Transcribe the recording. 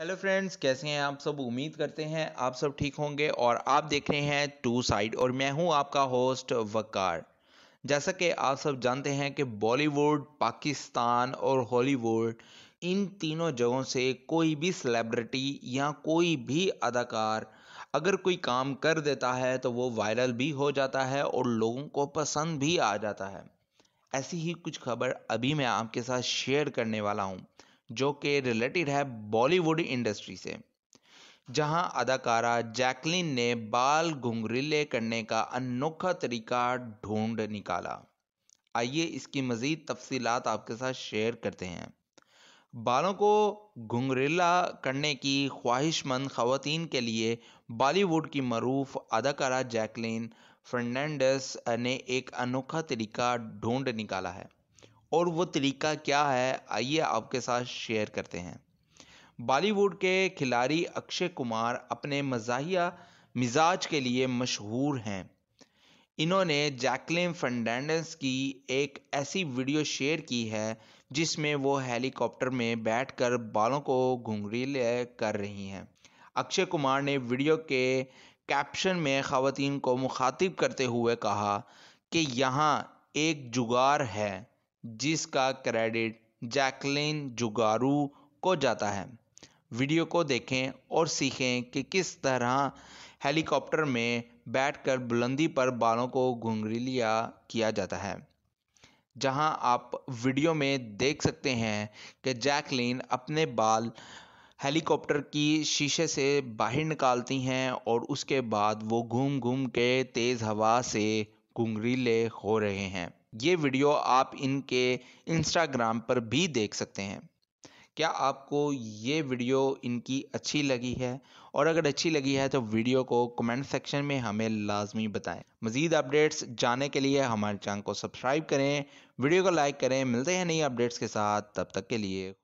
Hello friends कैसे हैं आप सब? उम्मीद करते हैं आप सब ठीक होंगे और आप देख रहे हैं टू साइड और मैं हूँ आपका होस्ट वकार। जैसा कि आप सब जानते हैं कि बॉलीवुड पाकिस्तान और हॉलीवुड इन तीनों जगहों से कोई भी सेलिब्रिटी या कोई भी अदाकार अगर कोई काम कर देता है तो वो वायरल भी हो जाता है और लोगों को पसंद भी आ जाता है। ऐसी ही कुछ खबर अभी मैं आपके साथ शेयर करने वाला हूँ। जो कि रिलेटेड है बॉलीवुड इंडस्ट्री से, जहाँ अदाकारा जैकलिन ने बाल घुंघरीले करने का अनोखा तरीका ढूंढ निकाला। आइए इसकी मज़ीद तफसीलात आपके साथ शेयर करते हैं। बालों को घुंघरीला करने की ख्वाहिशमंद खातन के लिए बॉलीवुड की मरूफ अदाकारा जैकलिन फर्नांडस ने एक अनोखा तरीका ढूंढ निकाला है। और वो तरीका क्या है, आइए आपके साथ शेयर करते हैं। बॉलीवुड के खिलाड़ी अक्षय कुमार अपने मजाहिया मिजाज के लिए मशहूर हैं। इन्होंने जैकलिन फर्नांडस की एक ऐसी वीडियो शेयर की है, जिसमें वो हेलीकॉप्टर में बैठकर बालों को घुंघरीले कर रही हैं। अक्षय कुमार ने वीडियो के कैप्शन में खातन को मुखातिब करते हुए कहा कि यहाँ एक जुगार है। जिसका क्रेडिट जैकलिन जुगारू को जाता है। वीडियो को देखें और सीखें कि किस तरह हेलीकॉप्टर में बैठकर बुलंदी पर बालों को घुंघरीलिया किया जाता है। जहाँ आप वीडियो में देख सकते हैं कि जैकलिन अपने बाल हेलीकॉप्टर की शीशे से बाहर निकालती हैं और उसके बाद वो घूम घूम के तेज़ हवा से घुंघरीले हो रहे हैं। ये वीडियो आप इनके इंस्टाग्राम पर भी देख सकते हैं। क्या आपको ये वीडियो इनकी अच्छी लगी है? और अगर अच्छी लगी है तो वीडियो को कमेंट सेक्शन में हमें लाजमी बताएँ। मज़ीद अपडेट्स जानने के लिए हमारे चैनल को सब्सक्राइब करें, वीडियो को लाइक करें। मिलते हैं नई अपडेट्स के साथ। तब तक के लिए